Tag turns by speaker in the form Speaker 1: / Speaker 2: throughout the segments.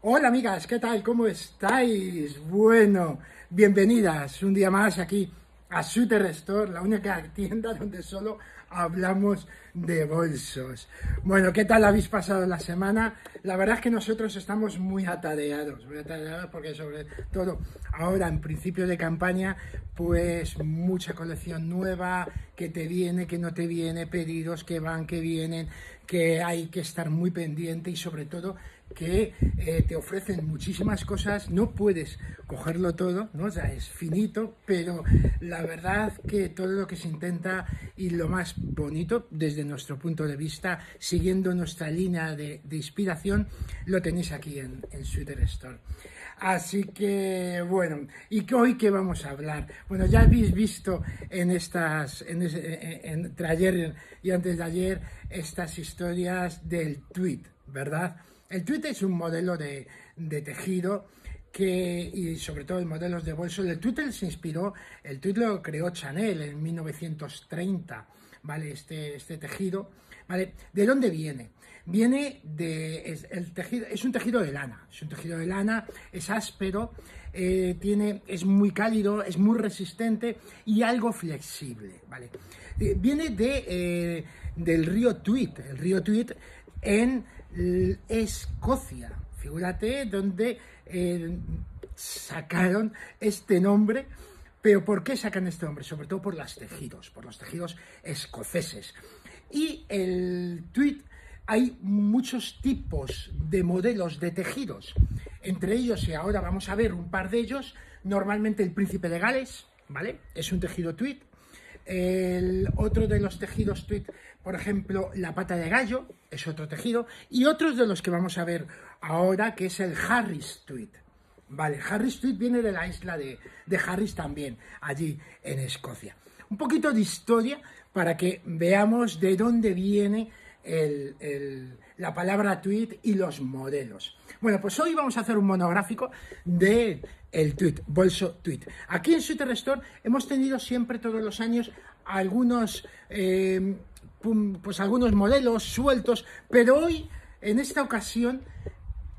Speaker 1: Hola amigas, ¿qué tal? ¿Cómo estáis? Bueno, bienvenidas un día más aquí a Suter Store, la única tienda donde solo hablamos de bolsos. Bueno, ¿qué tal habéis pasado la semana? La verdad es que nosotros estamos muy atareados, muy atareados porque sobre todo ahora en principio de campaña, pues mucha colección nueva que te viene, que no te viene, pedidos que van, que vienen, que hay que estar muy pendiente y sobre todo que eh, te ofrecen muchísimas cosas, no puedes cogerlo todo, ¿no? O sea, es finito, pero la verdad que todo lo que se intenta y lo más bonito desde nuestro punto de vista, siguiendo nuestra línea de, inspiración, lo tenéis aquí en, en Store. Así que, bueno, ¿y hoy qué vamos a hablar? Bueno, ya habéis visto en estas, en entre ayer y antes de ayer, estas historias del tweet, ¿verdad? El tweet es un modelo de, tejido que, y sobre todo en modelos de bolso, el tweet se inspiró, el tweet lo creó Chanel en 1930, ¿vale? Este, este tejido, ¿vale? ¿De dónde viene? Viene de, es, el tejido, es un tejido de lana, es un tejido de lana, es áspero, eh, tiene, es muy cálido, es muy resistente y algo flexible, ¿vale? Eh, viene de, eh, del río Tweed, el río Tweed en Escocia. Figúrate donde eh, sacaron este nombre. Pero ¿por qué sacan este nombre? Sobre todo por los tejidos, por los tejidos escoceses. Y el tweet hay muchos tipos de modelos de tejidos. Entre ellos, y ahora vamos a ver un par de ellos, normalmente el príncipe de Gales, ¿vale? Es un tejido tweet. El otro de los tejidos tweet, por ejemplo, la pata de gallo, es otro tejido. Y otros de los que vamos a ver ahora, que es el Harris tweet. Vale, Harris tweet viene de la isla de, Harris también, allí en Escocia. Un poquito de historia para que veamos de dónde viene la palabra tweet y los modelos. Bueno, pues hoy vamos a hacer un monográfico de el tweet, bolso tweet. Aquí en Twitter Store hemos tenido siempre todos los años algunos, eh, pues algunos modelos sueltos, pero hoy, en esta ocasión,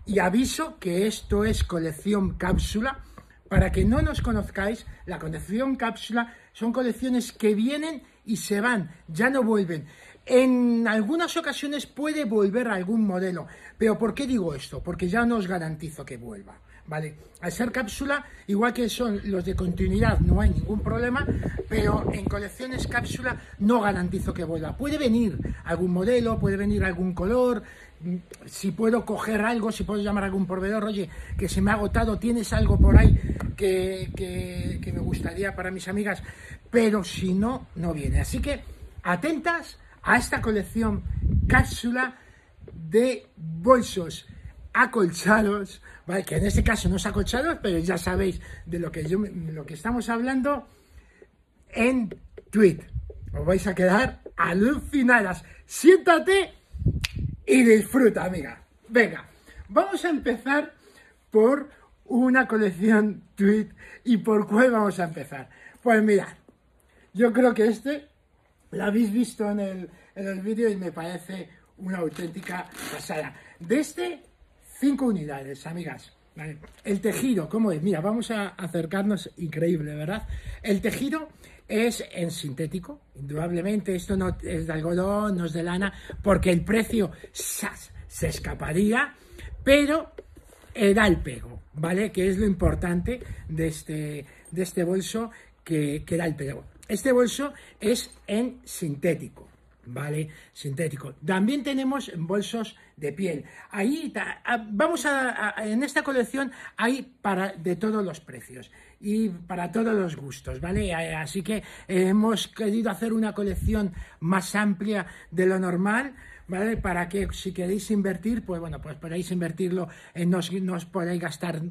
Speaker 1: y aviso que esto es colección cápsula, para que no nos conozcáis, la colección cápsula son colecciones que vienen y se van, ya no vuelven. En algunas ocasiones puede volver algún modelo, pero ¿por qué digo esto? Porque ya no os garantizo que vuelva, ¿vale? Al ser cápsula, igual que son los de continuidad, no hay ningún problema, pero en colecciones cápsula no garantizo que vuelva. Puede venir algún modelo, puede venir algún color, si puedo coger algo, si puedo llamar a algún proveedor, oye, que se me ha agotado, tienes algo por ahí que, que me gustaría para mis amigas, pero si no, no viene. Así que atentas a esta colección cápsula de bolsos acolchados, ¿vale? que en este caso no es acolchados, pero ya sabéis de lo que, yo, lo que estamos hablando en tweet. Os vais a quedar alucinadas. Siéntate y disfruta, amiga. Venga, vamos a empezar por una colección tweet. ¿Y por cuál vamos a empezar? Pues mirad, yo creo que este lo habéis visto en el, en el vídeo y me parece una auténtica pasada. De este, cinco unidades, amigas. El tejido, ¿cómo es? Mira, vamos a acercarnos, increíble, ¿verdad? El tejido es en sintético, indudablemente, esto no es de algodón, no es de lana, porque el precio se escaparía, pero da el pego, ¿vale? Que es lo importante de este, de este bolso que, que da el pego. Este bolso es en sintético, ¿vale? Sintético. También tenemos bolsos de piel. Ahí vamos a, en esta colección hay para de todos los precios y para todos los gustos, ¿vale? Así que hemos querido hacer una colección más amplia de lo normal. ¿Vale? Para que si queréis invertir, pues bueno, pues podéis invertirlo, en, no, no podéis gastar,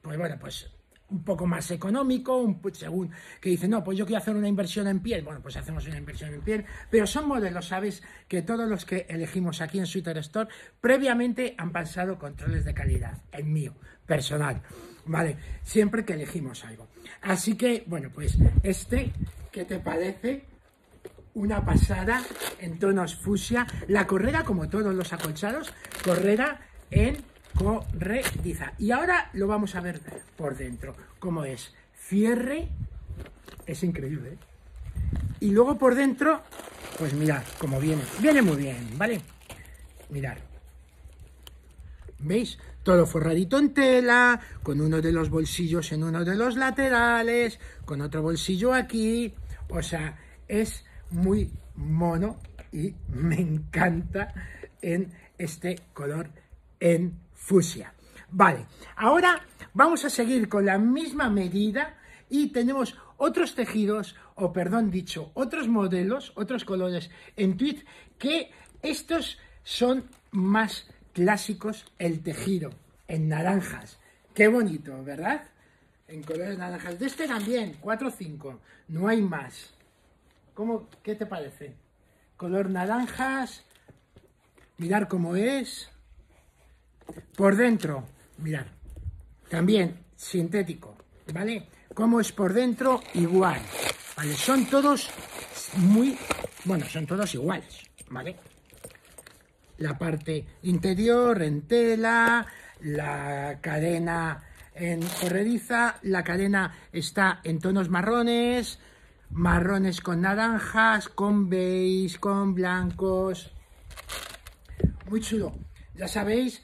Speaker 1: pues bueno, pues un poco más económico, un, según que dice, no, pues yo quiero hacer una inversión en piel, bueno, pues hacemos una inversión en piel, pero son modelos, ¿sabes? Que todos los que elegimos aquí en Twitter Store previamente han pasado controles de calidad, el mío, personal, ¿vale? Siempre que elegimos algo. Así que, bueno, pues este, ¿qué te parece? Una pasada en tonos fusia. La correra, como todos los acolchados, correra en corrediza. Y ahora lo vamos a ver por dentro, cómo es. Cierre, es increíble. ¿eh? Y luego por dentro, pues mirad cómo viene. Viene muy bien, ¿vale? Mirad. ¿Veis? Todo forradito en tela, con uno de los bolsillos en uno de los laterales, con otro bolsillo aquí. O sea, es muy mono y me encanta en este color en fusia. Vale, ahora vamos a seguir con la misma medida y tenemos otros tejidos, o perdón dicho, otros modelos, otros colores en tweet que estos son más clásicos, el tejido en naranjas. Qué bonito, ¿verdad? En colores naranjas. De este también, 4 o 5, no hay más. ¿Cómo, ¿Qué te parece? Color naranjas, mirar cómo es. Por dentro, mirar, también sintético, ¿vale? Cómo es por dentro, igual, ¿vale? Son todos muy, bueno, son todos iguales, ¿vale? La parte interior en tela, la cadena en corrediza, la cadena está en tonos marrones, marrones con naranjas, con beige, con blancos. Muy chulo. Ya sabéis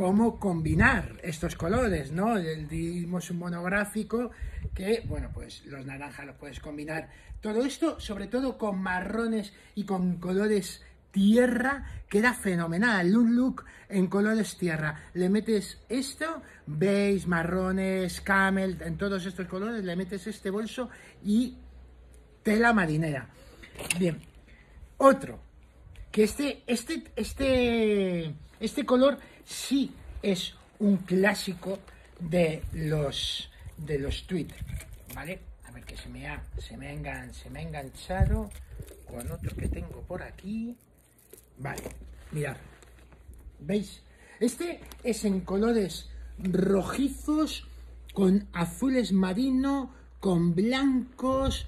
Speaker 1: cómo combinar estos colores, ¿no? Dimos un monográfico que, bueno, pues los naranjas los puedes combinar. Todo esto, sobre todo con marrones y con colores tierra, queda fenomenal. Un look en colores tierra. Le metes esto, beige, marrones, camel, en todos estos colores, le metes este bolso y tela marinera. Bien, otro, que este, este, este, este color sí es un clásico de los, de los tweets, ¿vale? A ver que se me ha, se me ha, se me ha enganchado con otro que tengo por aquí. Vale, mirad, ¿veis? Este es en colores rojizos, con azules marino, con blancos,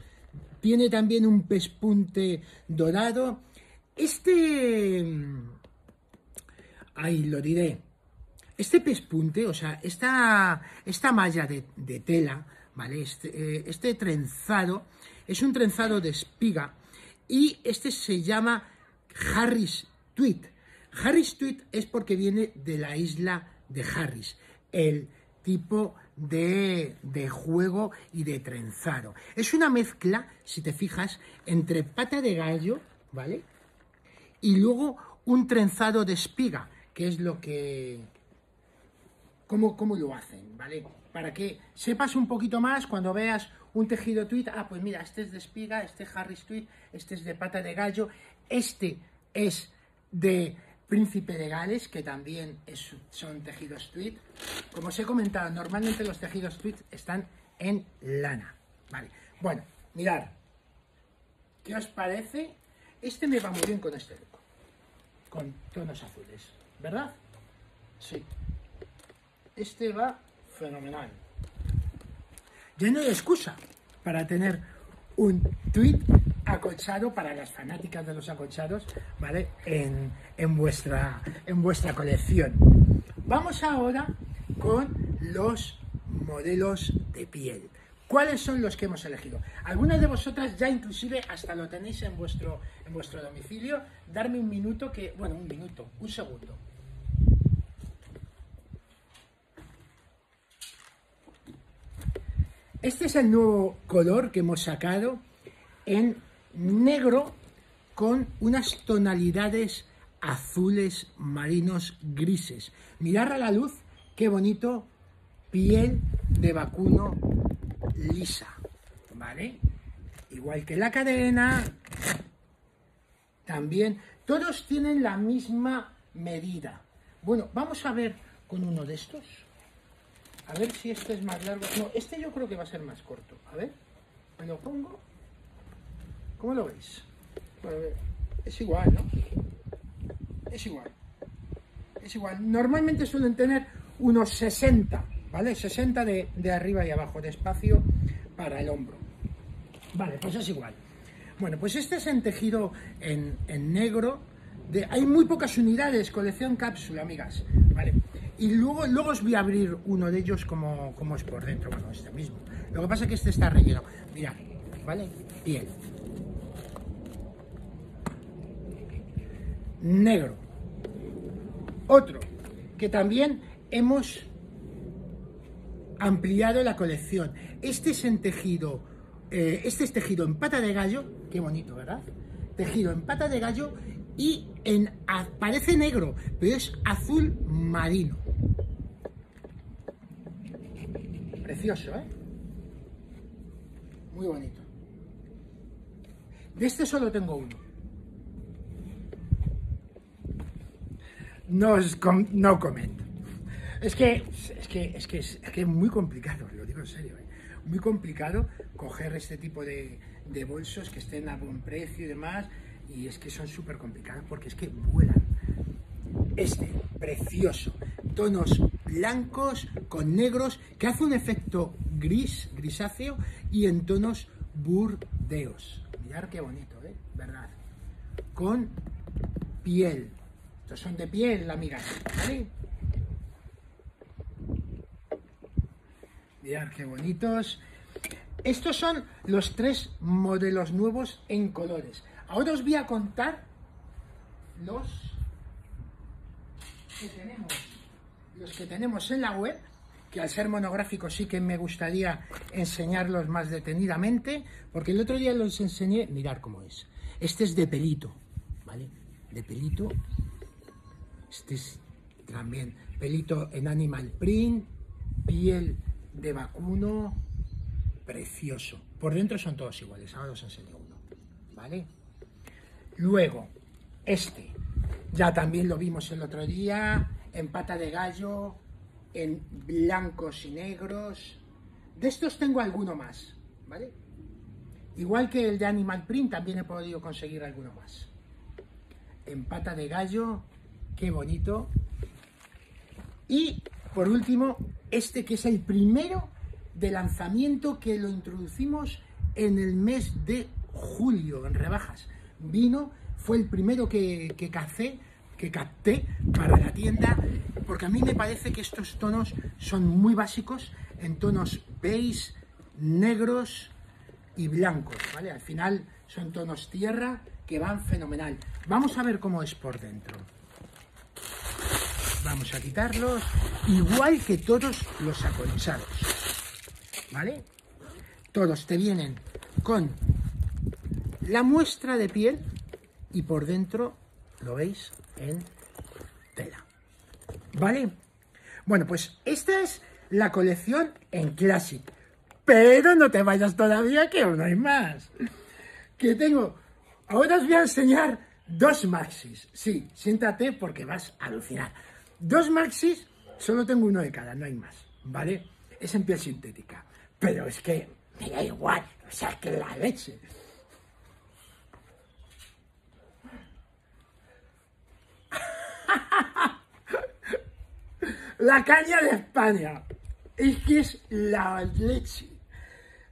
Speaker 1: tiene también un pespunte dorado. Este... Ahí lo diré. Este pespunte, o sea, esta, esta malla de, tela, ¿vale? Este, eh, este, trenzado es un trenzado de espiga y este se llama Harris Tweet. Harris Tweet es porque viene de la isla de Harris, el tipo de, juego y de trenzado. Es una mezcla, si te fijas, entre pata de gallo, ¿vale? Y luego un trenzado de espiga, que es lo que... ¿Cómo, cómo lo hacen, ¿vale? Para que sepas un poquito más cuando veas un tejido tweet, ah, pues mira, este es de espiga, este es Harris tweet, este es de pata de gallo, este es de príncipe de Gales, que también son tejidos tweed. Como os he comentado, normalmente los tejidos tweed están en lana. Vale, bueno, mirad. ¿Qué os parece? Este me va muy bien con este look. Con tonos azules, ¿verdad? Sí. Este va fenomenal. Ya no hay excusa para tener un tweet acochado para las fanáticas de los acochados, ¿vale? En, en, vuestra, en vuestra colección. Vamos ahora con los modelos de piel. ¿Cuáles son los que hemos elegido? Algunas de vosotras ya inclusive hasta lo tenéis en vuestro, en vuestro domicilio. Darme un minuto que, bueno, un minuto, un segundo. Este es el nuevo color que hemos sacado en negro con unas tonalidades azules marinos grises. Mirar a la luz, qué bonito, piel de vacuno lisa, ¿vale? Igual que la cadena, también, todos tienen la misma medida. Bueno, vamos a ver con uno de estos. A ver si este es más largo. No, este yo creo que va a ser más corto. A ver, me lo pongo. ¿Cómo lo veis? es igual, ¿no? Es igual. Es igual. Normalmente suelen tener unos 60, ¿vale? 60 de, arriba y abajo, de espacio para el hombro. Vale, pues es igual. Bueno, pues este es en tejido en, negro. De, hay muy pocas unidades, colección cápsula, amigas. Vale. Y luego, luego os voy a abrir uno de ellos como, como es por dentro, bueno, este mismo. Lo que pasa es que este está relleno. Mirad, ¿vale? Piel. Negro. Otro, que también hemos ampliado la colección. Este es en tejido, eh, este es tejido en pata de gallo, qué bonito, ¿verdad? Tejido en pata de gallo y en, parece negro, pero es azul marino. Precioso, ¿eh? Muy bonito. De este solo tengo uno. No, no comento. Es que es, que, es, que, es, que es muy complicado, lo digo en serio, ¿eh? muy complicado coger este tipo de, de bolsos que estén a buen precio y demás y es que son súper complicados porque es que vuelan. Este, precioso, tonos blancos con negros, que hace un efecto gris, grisáceo, y en tonos burdeos. Mirad qué bonito, ¿eh? ¿Verdad? Con piel. Estos son de piel, amigas, ¿vale? Mirad qué bonitos. Estos son los tres modelos nuevos en colores. Ahora os voy a contar los que tenemos, los que tenemos en la web, que al ser monográfico sí que me gustaría enseñarlos más detenidamente, porque el otro día los enseñé, mirar cómo es. Este es de pelito, ¿vale? De pelito. Este es también pelito en animal print, piel de vacuno, precioso. Por dentro son todos iguales, ahora os enseño uno, ¿vale? Luego, este, ya también lo vimos el otro día, en pata de gallo, en blancos y negros. De estos tengo alguno más, ¿vale? Igual que el de Animal Print, también he podido conseguir alguno más. En pata de gallo, qué bonito. Y, por último, este que es el primero de lanzamiento que lo introducimos en el mes de julio, en rebajas vino, fue el primero que, que cacé, que capté para la tienda, porque a mí me parece que estos tonos son muy básicos, en tonos beige, negros y blancos, ¿vale? Al final son tonos tierra que van fenomenal. Vamos a ver cómo es por dentro. Vamos a quitarlos, igual que todos los acolchados, ¿vale? Todos te vienen con la muestra de piel y por dentro lo veis en tela. ¿Vale? Bueno, pues esta es la colección en Classic. Pero no te vayas todavía que aún hay más. Que tengo... Ahora os voy a enseñar dos maxis. Sí, siéntate porque vas a alucinar. Dos maxis, solo tengo uno de cada, no hay más. ¿Vale? Es en piel sintética. Pero es que me da igual. O sea, que la leche. La caña de España. Es que es la leche.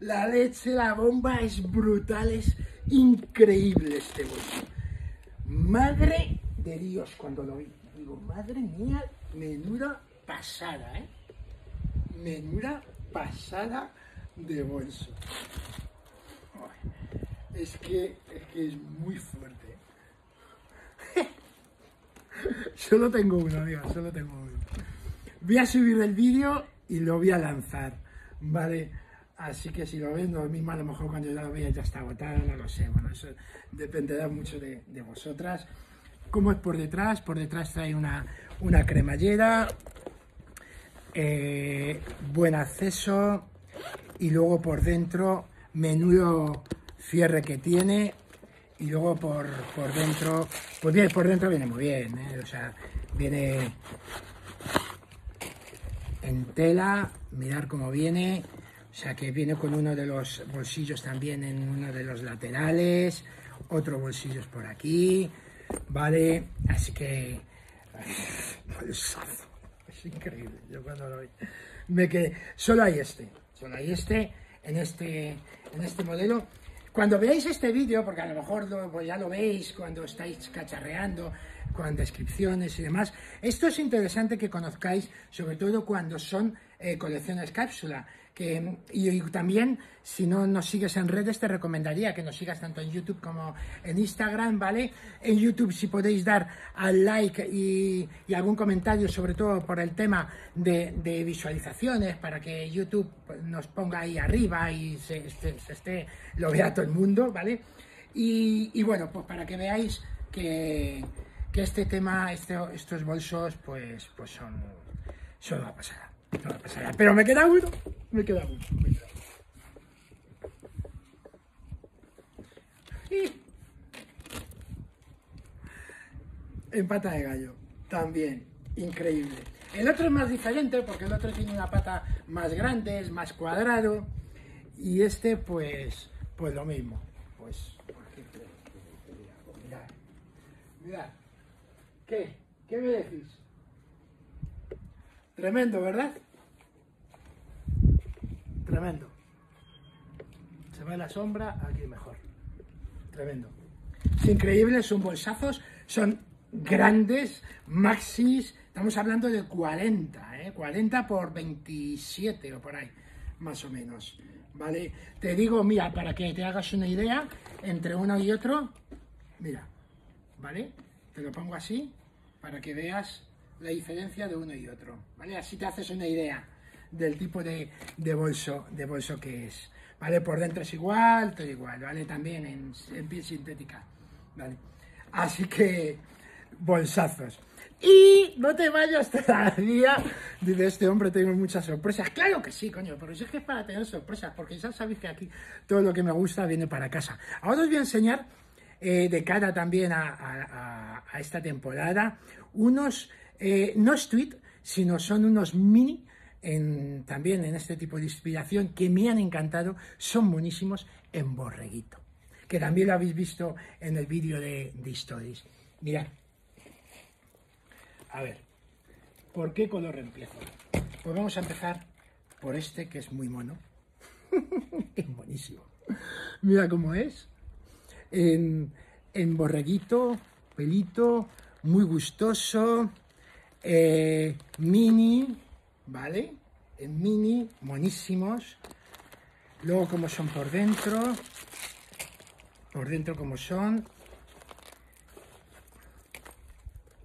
Speaker 1: La leche, la bomba es brutal, es increíble este bolso. Madre de Dios, cuando lo vi. Digo, madre mía, menuda pasada, ¿eh? Menuda pasada de bolso. es, que, es que es muy fuerte. solo tengo uno, amigo, solo tengo uno. Voy a subir el vídeo y lo voy a lanzar, ¿vale? Así que si lo ven, lo mismo a lo mejor cuando ya lo vea ya está agotado, no lo sé. Bueno, eso dependerá mucho de, vosotras. ¿Cómo es por detrás? Por detrás trae una, una cremallera, eh, buen acceso y luego por dentro menudo cierre que tiene y luego por, por dentro, pues bien, por dentro viene muy bien, ¿eh? o sea, viene en tela, mirar cómo viene, o sea que viene con uno de los bolsillos también en uno de los laterales, otro bolsillo por aquí, ¿vale? Así que... Es increíble, yo cuando lo vi. Me quedé... Solo hay este, solo hay este, en este, en este modelo. Cuando veáis este vídeo, porque a lo mejor pues ya lo veis cuando estáis cacharreando, con descripciones y demás. Esto es interesante que conozcáis, sobre todo cuando son eh, colecciones cápsula. Que, y, también, si no nos sigues en redes, te recomendaría que nos sigas tanto en YouTube como en Instagram, ¿vale? En YouTube, si podéis dar al like y, algún comentario, sobre todo por el tema de, visualizaciones, para que YouTube nos ponga ahí arriba y se, esté, lo vea todo el mundo, ¿vale? Y, bueno, pues para que veáis que, este tema, este, estos bolsos, pues, pues son, son una pasada. No pasará. Pero me queda uno. Me queda uno. Me queda uno. Y... En pata de gallo. También. Increíble. El otro es más diferente porque el otro tiene una pata más grande, es más cuadrado. Y este, pues, pues lo mismo. Pues, por ejemplo, mirad. Mirad. ¿Qué? ¿Qué me decís? Tremendo, ¿verdad? Tremendo. Se ve la sombra, aquí mejor. Tremendo. Es increíble, son bolsazos, son grandes, maxis, estamos hablando de 40, ¿eh? 40 por 27 o por ahí, más o menos. ¿Vale? Te digo, mira, para que te hagas una idea, entre uno y otro, mira, ¿vale? Te lo pongo así, para que veas la diferencia de uno y otro, ¿vale? Así te haces una idea del tipo de, bolso, de bolso que es, ¿vale? Por dentro es igual, todo igual, ¿vale? También en, piel sintética, ¿vale? Así que, bolsazos. Y no te vayas todavía. Dice este hombre, tengo muchas sorpresas. Claro que sí, coño, pero si es que es para tener sorpresas, porque ya sabéis que aquí todo lo que me gusta viene para casa. Ahora os voy a enseñar, eh, de cara también a, esta temporada, unos eh, no es tweet, sino son unos mini también en este tipo de inspiración que me han encantado, son buenísimos en borreguito, que también lo habéis visto en el vídeo de, de Stories. Mirad, a ver, ¿por qué color empiezo? Pues vamos a empezar por este que es muy mono, es buenísimo. Mira cómo es, en, borreguito, pelito, muy gustoso, eh, mini, ¿vale? En mini, monísimos. Luego como son por dentro. Por dentro como son.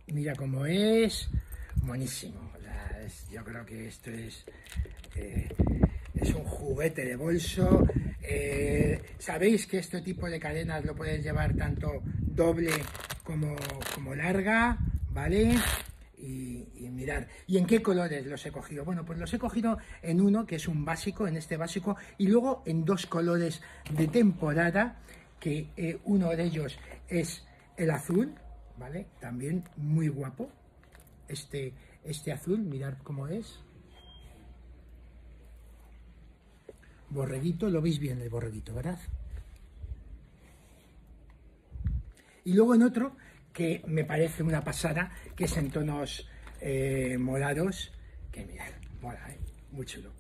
Speaker 1: Mira cómo es. Monísimo. yo creo que esto es... Eh, es un juguete de bolso. Eh, Sabéis que este tipo de cadenas lo puedes llevar tanto doble como, como larga, ¿vale? y, mirar. ¿Y en qué colores los he cogido? Bueno, pues los he cogido en uno, que es un básico, en este básico, y luego en dos colores de temporada, que eh, uno de ellos es el azul, ¿vale? También muy guapo. Este, este azul, mirad cómo es. Borreguito, lo veis bien el borreguito, ¿verdad? Y luego en otro, que me parece una pasada, que es en tonos eh, morados, que mirad, mola, ¿eh? muy chulo.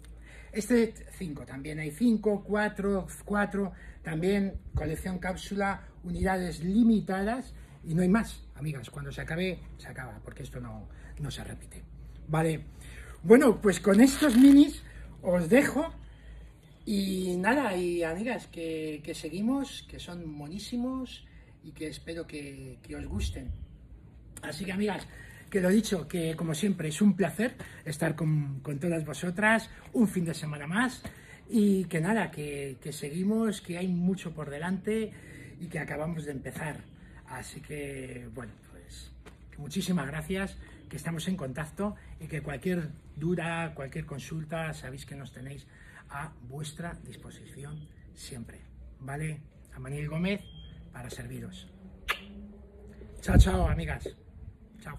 Speaker 1: Este 5 también hay 5, 4, 4, también colección cápsula, unidades limitadas y no hay más, amigas. Cuando se acabe, se acaba, porque esto no, no se repite. Vale, bueno, pues con estos minis os dejo. Y nada, y amigas, que, que seguimos, que son monísimos y que espero que, os gusten. Así que amigas, que lo dicho, que como siempre es un placer estar con, todas vosotras un fin de semana más y que nada, que, seguimos, que hay mucho por delante y que acabamos de empezar. Así que, bueno, pues muchísimas gracias, que estamos en contacto y que cualquier duda, cualquier consulta, sabéis que nos tenéis a vuestra disposición siempre. ¿Vale? A Gómez para serviros. Chao, chao, amigas. Chao.